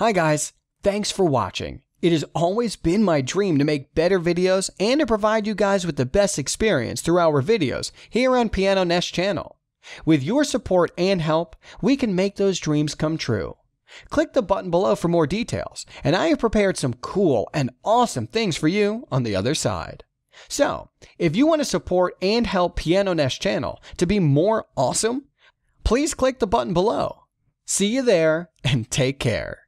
Hi guys, thanks for watching. It has always been my dream to make better videos and to provide you guys with the best experience through our videos here on Piano Nest channel. With your support and help, we can make those dreams come true. Click the button below for more details, and I have prepared some cool and awesome things for you on the other side. So, if you want to support and help Piano Nest channel to be more awesome, please click the button below. See you there and take care.